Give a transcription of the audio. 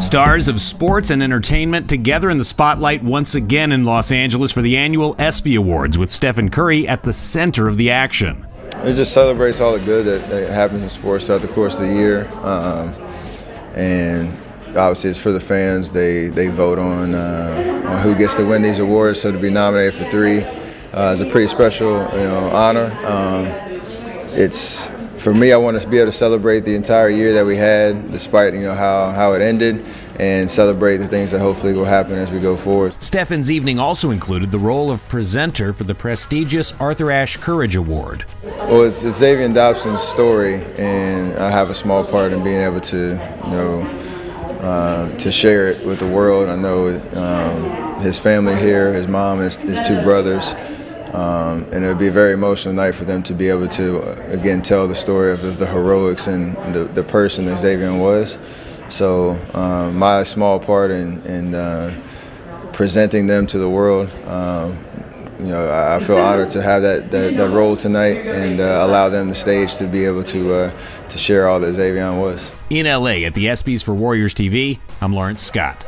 Stars of sports and entertainment together in the spotlight once again in Los Angeles for the annual ESPY Awards with Stephen Curry at the center of the action. It just celebrates all the good that, that happens in sports throughout the course of the year. Um, and obviously, it's for the fans. They, they vote on, uh, on who gets to win these awards. So to be nominated for three uh, is a pretty special you know, honor. Um, it's for me, I want to be able to celebrate the entire year that we had, despite you know how, how it ended, and celebrate the things that hopefully will happen as we go forward. Stephen's evening also included the role of presenter for the prestigious Arthur Ashe Courage Award. Well, it's, it's Zaevion Dobson's story, and I have a small part in being able to, you know, uh, to share it with the world. I know um, his family here, his mom, his, his two brothers. Um, and it would be a very emotional night for them to be able to, uh, again, tell the story of the heroics and the, the person that Zaevion was. So um, my small part in, in uh, presenting them to the world, um, you know, I, feel honored to have that, that, that role tonight and uh, allow them the stage to be able to, uh, to share all that Zaevion was. In LA at the ESPYs for Warriors TV, I'm Laurence Scott.